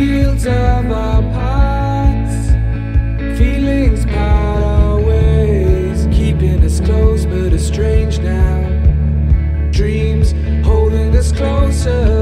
fields of our parts, Feelings pathways Keeping us close but estranged now. Dreams holding us closer.